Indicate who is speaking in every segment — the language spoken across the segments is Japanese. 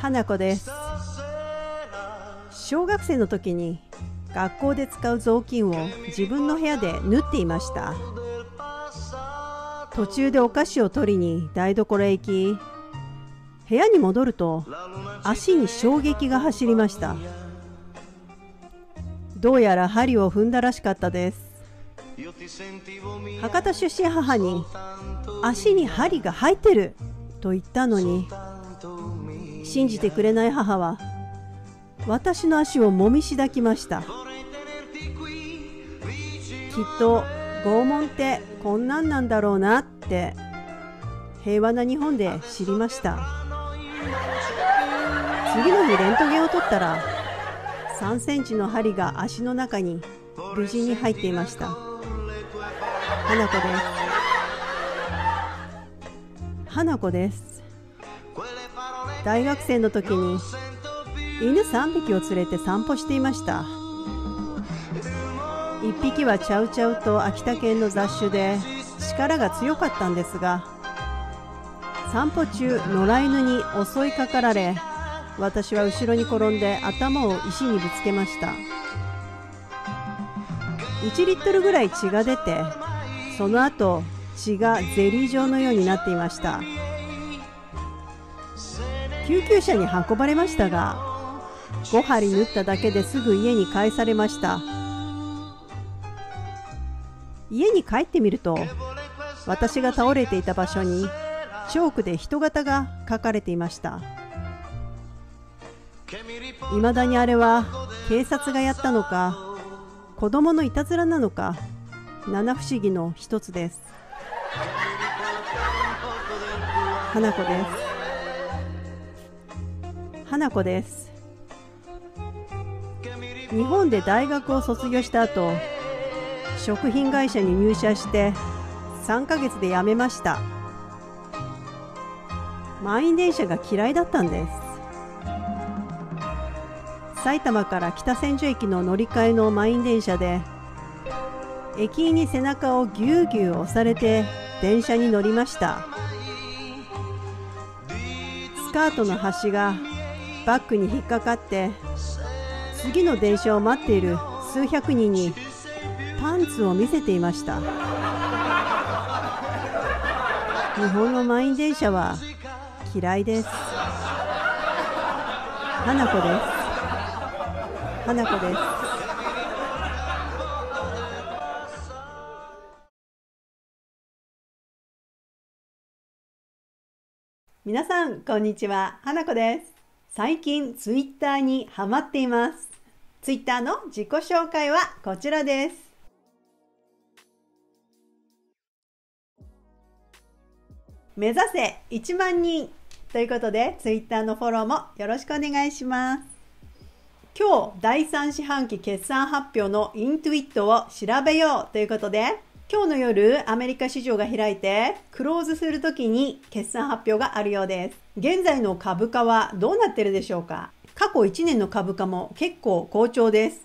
Speaker 1: 花子です。小学生の時に学校で使う雑巾を自分の部屋で縫っていました。途中でお菓子を取りに台所へ行き部屋に戻ると足に衝撃が走りました。どうやら針を踏んだらしかったです。博多出身母に足に針が入ってると言ったのに信じてくれない母は私の足をもみしだきました。きっと拷問ってこんなんなんだろうなって平和な日本で知りました。次の日レントゲンを取ったら3センチの針が足の中に無事に入っていました。花子です。花子です。大学生の時に犬3匹を連れて散歩していました。1匹はチャウチャウと秋田犬の雑種で力が強かったんですが散歩中野良犬に襲いかかられ私は後ろに転んで頭を石にぶつけました。1リットルぐらい血が出てその後血がゼリー状のようになっていました。救急車に運ばれましたが5針縫っただけですぐ家に帰されました。家に帰ってみると私が倒れていた場所にチョークで人型が描かれていました。いまだにあれは警察がやったのか子供のいたずらなのか七不思議の一つです。花子です。花子です。日本で大学を卒業した後食品会社に入社して3ヶ月で辞めました。満員電車が嫌いだったんです。埼玉から北千住駅の乗り換えの満員電車で駅員に背中をぎゅうぎゅう押されて電車に乗りました。スカートの端がバッグに引っかかって次の電車を待っている数百人にパンツを見せていました。日本の満員電車は嫌いです。花子です。花子です。皆さんこんにちは。花子です。最近ツイッターにハマっていますツイッターの自己紹介はこちらです目指せ1万人ということで、ツイッターのフォローもよろしくお願いします。今日、第3四半期決算発表のイントゥイットを調べようということで、今日の夜、アメリカ市場が開いて、クローズするときに決算発表があるようです。現在の株価はどうなってるでしょうか？過去1年の株価も結構好調です。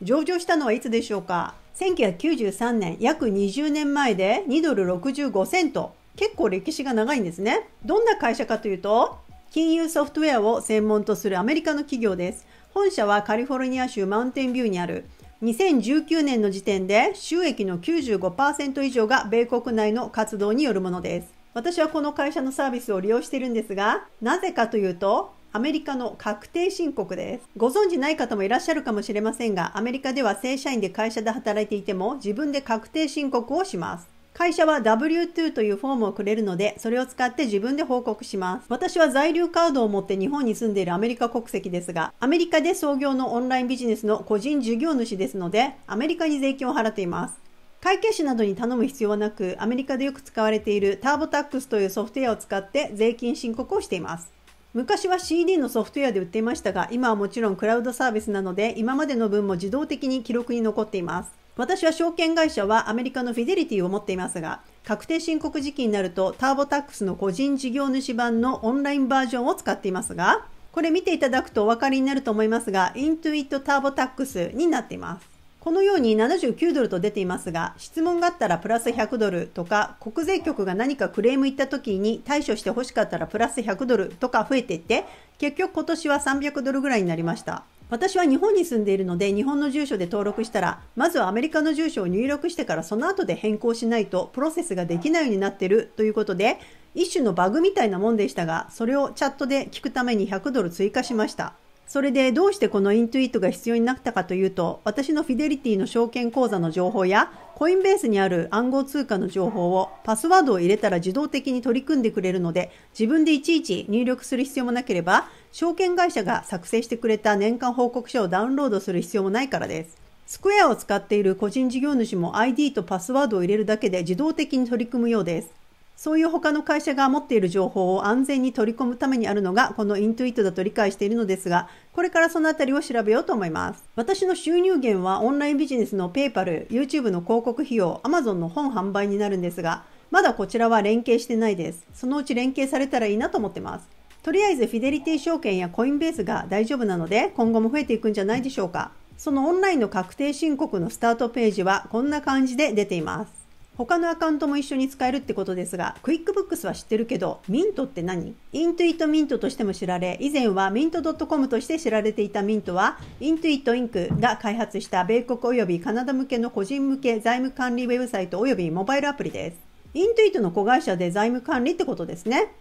Speaker 1: 上場したのはいつでしょうか？1993年、約20年前で2ドル65セント。結構歴史が長いんですね。どんな会社かというと、金融ソフトウェアを専門とするアメリカの企業です。本社はカリフォルニア州マウンテンビューにある2019年の時点で収益の95%以上が米国内の活動によるものです。私はこの会社のサービスを利用しているんですが、なぜかというと、アメリカの確定申告です。ご存知ない方もいらっしゃるかもしれませんが、アメリカでは正社員で会社で働いていても自分で確定申告をします。会社は W2 というフォームをくれるので、それを使って自分で報告します。私は在留カードを持って日本に住んでいるアメリカ国籍ですが、アメリカで創業のオンラインビジネスの個人事業主ですので、アメリカに税金を払っています。会計士などに頼む必要はなく、アメリカでよく使われているターボタックスというソフトウェアを使って税金申告をしています。昔は CD のソフトウェアで売っていましたが、今はもちろんクラウドサービスなので、今までの分も自動的に記録に残っています。私は証券会社はアメリカのフィデリティを持っていますが、確定申告時期になるとターボタックスの個人事業主版のオンラインバージョンを使っていますが、これ見ていただくとお分かりになると思いますが、イントゥイットターボタックスになっています。このように79ドルと出ていますが、質問があったらプラス100ドルとか、国税局が何かクレーム言った時に対処して欲しかったらプラス100ドルとか増えていって、結局今年は300ドルぐらいになりました。私は日本に住んでいるので日本の住所で登録したらまずはアメリカの住所を入力してからその後で変更しないとプロセスができないようになっているということで一種のバグみたいなもんでしたがそれをチャットで聞くために100ドル追加しました。それでどうしてこのイントゥイットが必要になったかというと私のフィデリティの証券口座の情報やコインベースにある暗号通貨の情報をパスワードを入れたら自動的に取り組んでくれるので自分でいちいち入力する必要もなければ証券会社が作成してくれた年間報告書をダウンロードする必要もないからです。スクエアを使っている個人事業主も ID とパスワードを入れるだけで自動的に取り組むようです。そういう他の会社が持っている情報を安全に取り込むためにあるのがこのイントゥイットだと理解しているのですが、これからそのあたりを調べようと思います。私の収入源はオンラインビジネスの PayPal、YouTube の広告費用、Amazon の本販売になるんですが、まだこちらは連携してないです。そのうち連携されたらいいなと思ってます。とりあえずフィデリティ証券やコインベースが大丈夫なので今後も増えていくんじゃないでしょうか。そのオンラインの確定申告のスタートページはこんな感じで出ています。他のアカウントも一緒に使えるってことですが、 QuickBooks は知ってるけど、ミントって何？ Intuit Mint としても知られ、以前はミント .com として知られていたミントは、 Intuit Inc が開発した米国及びカナダ向けの個人向け財務管理ウェブサイト及びモバイルアプリです。Intuit の子会社で財務管理ってことですね。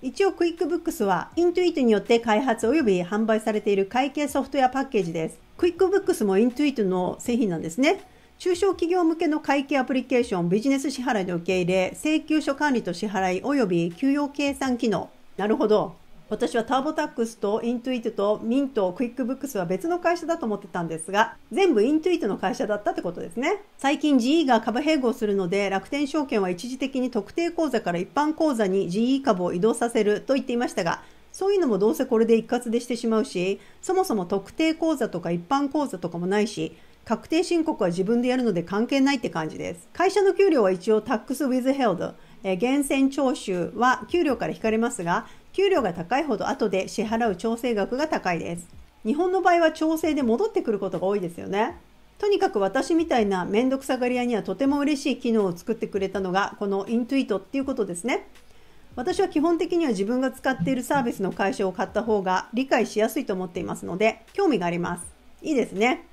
Speaker 1: 一応 QuickBooks は Intuit によって開発及び販売されている会計ソフトウェアパッケージです。 QuickBooks も Intuit の製品なんですね。中小企業向けの会計アプリケーション、ビジネス支払いの受け入れ、請求書管理と支払い及び給与計算機能。なるほど。私は TurboTax と Intuit と Mint、QuickBooks は別の会社だと思ってたんですが、全部 Intuit の会社だったってことですね。最近 GE が株併合するので、楽天証券は一時的に特定口座から一般口座に GE 株を移動させると言っていましたが、そういうのもどうせこれで一括でしてしまうし、そもそも特定口座とか一般口座とかもないし、確定申告は自分でやるので関係ないって感じです。会社の給料は一応タックスウィズヘルド、え源泉徴収は給料から引かれますが、給料が高いほど後で支払う調整額が高いです。日本の場合は調整で戻ってくることが多いですよね。とにかく私みたいなめんどくさがり屋にはとても嬉しい機能を作ってくれたのがこのイントゥイトっていうことですね。私は基本的には自分が使っているサービスの会社を買った方が理解しやすいと思っていますので興味があります。いいですね。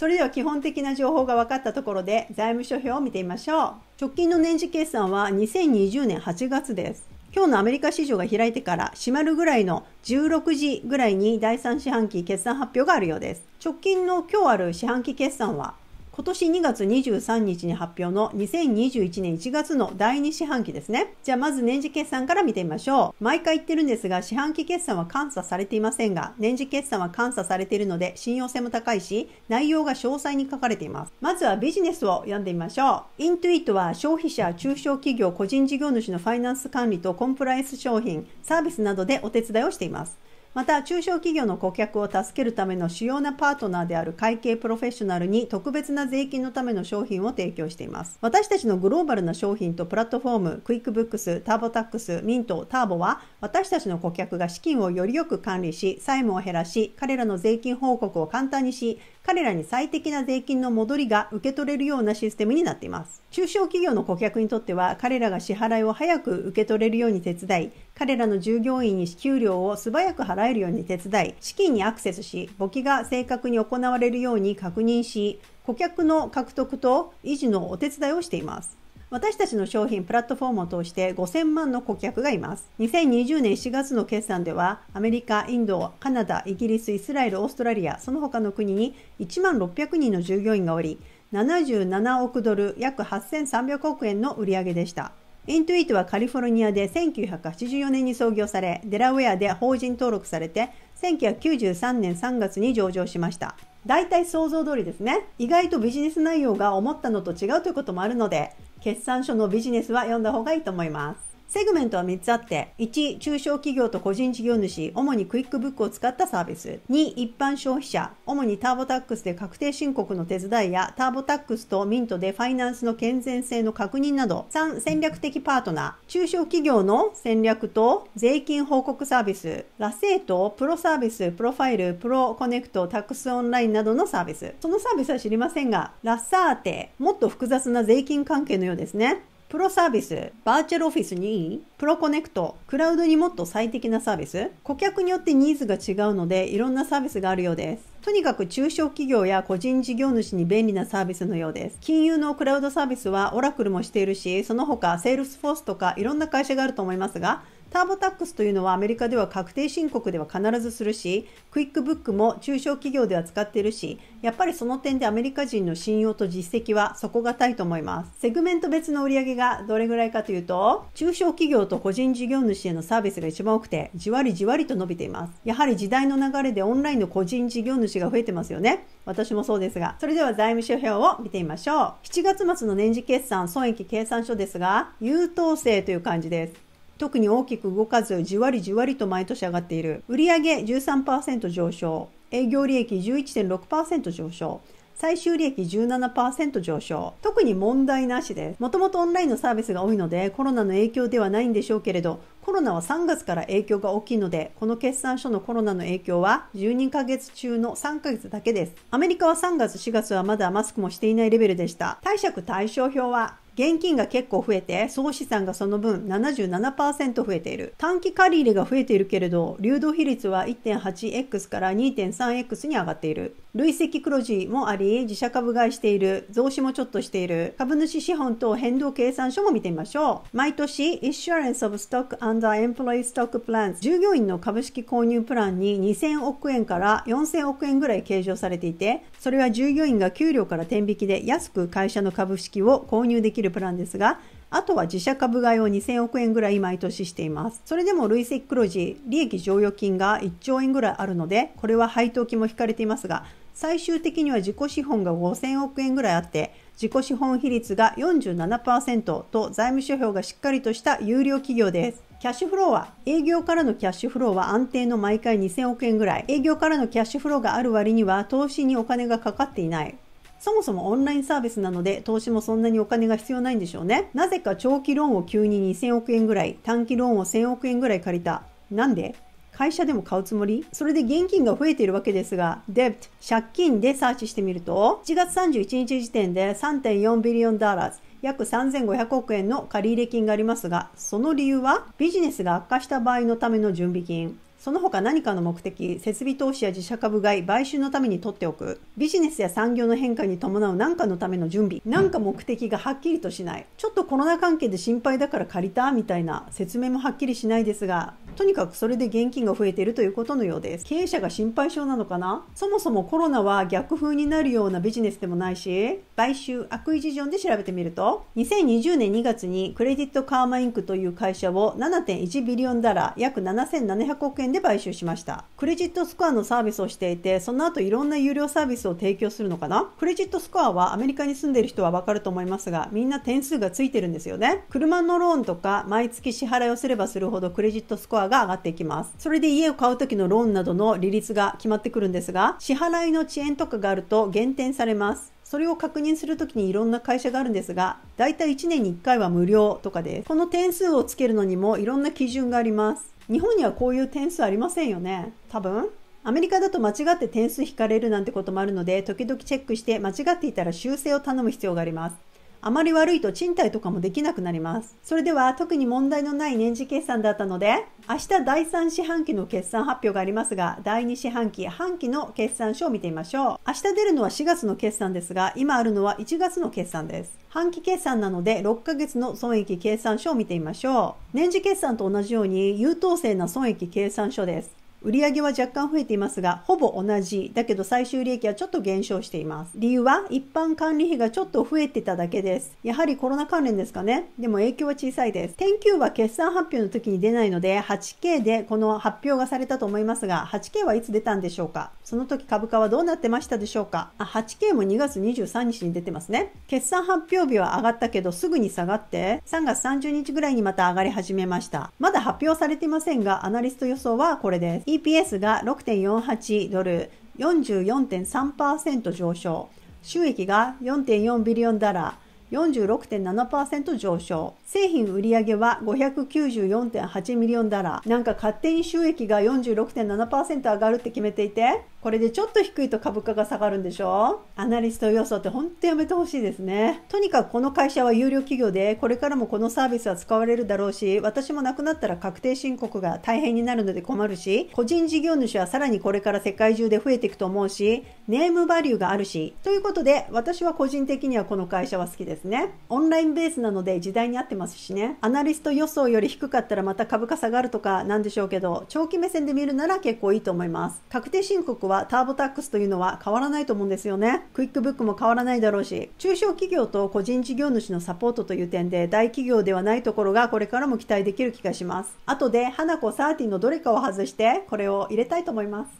Speaker 1: それでは基本的な情報が分かったところで財務諸表を見てみましょう。直近の年次決算は2020年8月です。今日のアメリカ市場が開いてから閉まるぐらいの16時ぐらいに第3四半期決算発表があるようです。直近の今日ある四半期決算は今年2月23日に発表の2021年1月の第2四半期ですね。じゃあまず年次決算から見てみましょう。毎回言ってるんですが、四半期決算は監査されていませんが、年次決算は監査されているので信用性も高いし、内容が詳細に書かれています。まずはビジネスを読んでみましょう。イントゥイットは消費者、中小企業、個人事業主のファイナンス管理とコンプライアンス商品、サービスなどでお手伝いをしています。また中小企業の顧客を助けるための主要なパートナーである会計プロフェッショナルに特別な税金のための商品を提供しています私たちのグローバルな商品とプラットフォームクイックブックスターボタックスミントターボは私たちの顧客が資金をよりよく管理し債務を減らし彼らの税金報告を簡単にし彼らに最適な税金の戻りが受け取れるようなシステムになっています。中小企業の顧客にとっては彼らが支払いを早く受け取れるように手伝い、彼らの従業員に給料を素早く払えるように手伝い、資金にアクセスし、簿記が正確に行われるように確認し、顧客の獲得と維持のお手伝いをしています。私たちの商品プラットフォームを通して5000万の顧客がいます。2020年4月の決算では、アメリカ、インド、カナダ、イギリス、イスラエル、オーストラリア、その他の国に1万600人の従業員がおり、77億ドル、約8300億円の売り上げでした。Intuit はカリフォルニアで1984年に創業され、デラウェアで法人登録されて、1993年3月に上場しました。大体想像通りですね。意外とビジネス内容が思ったのと違うということもあるので、決算書のビジネスは読んだ方がいいと思います。セグメントは3つあって、1、中小企業と個人事業主、主にクイックブックを使ったサービス。2、一般消費者、主に TurboTax で確定申告の手伝いや、 TurboTax とミントでファイナンスの健全性の確認など。3、戦略的パートナー、中小企業の戦略と税金報告サービス。 Lacerte、ProSeries、ProFile、ProConnect、Tax Online などのサービス。そのサービスは知りませんが、 Lacerte、もっと複雑な税金関係のようですね。 ProSeries、バーチャルオフィスに ProConnect、クラウドにもっと最適なサービス、顧客によってニーズが違うのでいろんなサービスがあるようです。とにかく中小企業や個人事業主に便利なサービスのようです。金融のクラウドサービスはオラクルもしているし、その他セールスフォースとかいろんな会社があると思いますが、 TurboTax というのはアメリカでは確定申告では必ずするし、クイックブックも中小企業では使っているし、やっぱりその点でアメリカ人の信用と実績は底堅いと思います。セグメント別の売り上げがどれぐらいかというと、中小企業と個人事業主へのサービスが一番多くて、じわりじわりと伸びています。やはり時代の流れでオンラインの個人事業主が増えてますよね。私もそうですが。それでは財務指標を見てみましょう。7月末の年次決算損益計算書ですが、優等生という感じです。特に大きく動かず、じわりじわりと毎年上がっている。売上13%上昇。営業利益11.6%上昇。最終利益17%上昇。特に問題なしです。もともとオンラインのサービスが多いので、コロナの影響ではないんでしょうけれど、コロナは3月から影響が大きいので、この決算書のコロナの影響は12ヶ月中の3ヶ月だけです。アメリカは3月、4月はまだマスクもしていないレベルでした。貸借対照表は現金が結構増えて、総資産がその分77%増えている。短期借入が増えているけれど、流動比率は 1.8x から 2.3x に上がっている。累積黒字もあり、自社株買いしている。増資もちょっとしている。株主資本と変動計算書も見てみましょう。毎年、Issurance of Stock under Employee Stock Plans 従業員の株式購入プランに2000億円から4000億円ぐらい計上されていて、それは従業員が給料から天引きで安く会社の株式を購入できるるプランですが、あとは自社株買いを2000億円ぐらい毎年しています。それでも累積黒字、利益剰余金が1兆円ぐらいあるので、これは配当金も引かれていますが、最終的には自己資本が5000億円ぐらいあって、自己資本比率が47%と財務指標がしっかりとした有料企業です。キャッシュフローは、営業からのキャッシュフローは安定の毎回2000億円ぐらい。営業からのキャッシュフローがある割には投資にお金がかかっていない。そもそもオンラインサービスなので投資もそんなにお金が必要ないんでしょうね。なぜか長期ローンを急に2000億円ぐらい、短期ローンを1000億円ぐらい借りた。なんで？会社でも買うつもり？それで現金が増えているわけですが、デブト、借金でサーチしてみると、1月31日時点で3.4ビリオンダーラーズ、約3500億円の借入金がありますが、その理由はビジネスが悪化した場合のための準備金。その他何かの目的、設備投資や自社株買い、買収のために取っておく。ビジネスや産業の変化に伴う何かのための準備。何か目的がはっきりとしない。ちょっとコロナ関係で心配だから借りたみたいな説明もはっきりしないですが、とにかくそれで現金が増えているということのようです。経営者が心配性なのかな？そもそもコロナは逆風になるようなビジネスでもないし、買収、悪意事情で調べてみると、2020年2月にクレジットカーマインクという会社を7.1ビリオンダラー、約7700億円で買収しました。クレジットスコアのサービスをしていて、その後いろんな有料サービスを提供するのかな？クレジットスコアはアメリカに住んでいる人はわかると思いますが、みんな点数がついてるんですよね。車のローンとか毎月支払いをすればするほどクレジットスコアが上がっていきます。それで家を買う時のローンなどの利率が決まってくるんですが、支払いの遅延とかがあると減点されます。それを確認するときにいろんな会社があるんですが、だいたい1年に1回は無料とかです。この点数をつけるのにもいろんな基準があります。日本にはこういう点数ありませんよね。多分。アメリカだと間違って点数引かれるなんてこともあるので、時々チェックして間違っていたら修正を頼む必要があります。あまり悪いと賃貸とかもできなくなります。それでは特に問題のない年次決算だったので、明日第3四半期の決算発表がありますが、第2四半期、半期の決算書を見てみましょう。明日出るのは4月の決算ですが、今あるのは1月の決算です。半期決算なので6ヶ月の損益計算書を見てみましょう。年次決算と同じように優等生な損益計算書です。売上は若干増えていますが、ほぼ同じ。だけど最終利益はちょっと減少しています。理由は一般管理費がちょっと増えてただけです。やはりコロナ関連ですかね。でも影響は小さいです。天9は決算発表の時に出ないので、8K でこの発表がされたと思いますが、8K はいつ出たんでしょうかその時株価はどうなってましたでしょうかあ ?8K も2月23日に出てますね。決算発表日は上がったけどすぐに下がって、3月30日ぐらいにまた上がり始めました。まだ発表されていませんが、アナリスト予想はこれです。EPS が6.48ドル、44.3%上昇。収益が4.4 billion dollar、46.7%上昇。製品売上は594.8 million dollar。なんか勝手に収益が46.7%上がるって決めていて、これでちょっと低いと株価が下がるんでしょ？アナリスト予想って本当やめてほしいですね。とにかくこの会社は優良企業で、これからもこのサービスは使われるだろうし、もし無くなったら確定申告が大変になるので困るし、個人事業主はさらにこれから世界中で増えていくと思うし、ネームバリューがあるし、ということで、私は個人的にはこの会社は好きですね。オンラインベースなので時代に合ってますしね。アナリスト予想より低かったらまた株価下がるとかなんでしょうけど、長期目線で見るなら結構いいと思います。確定申告はターボタックスというのは変わらないと思うんですよね。クイックブックも変わらないだろうし、中小企業と個人事業主のサポートという点で大企業ではないところがこれからも期待できる気がします。後で花子30のどれかを外してこれを入れたいと思います。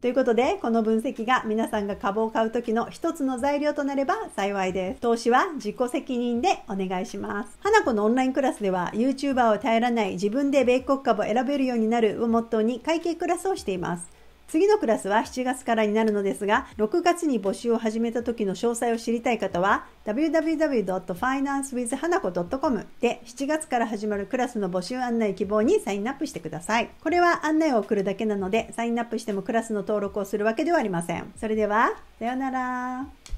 Speaker 1: ということで、この分析が皆さんが株を買う時の一つの材料となれば幸いです。投資は自己責任でお願いします。花子のオンラインクラスでは YouTuber を頼らない自分で米国株を選べるようになるをモットーに会計クラスをしています。次のクラスは7月からになるのですが、6月に募集を始めた時の詳細を知りたい方は、www.financewithhanako.com で7月から始まるクラスの募集案内希望にサインアップしてください。これは案内を送るだけなので、サインアップしてもクラスの登録をするわけではありません。それでは、さようなら。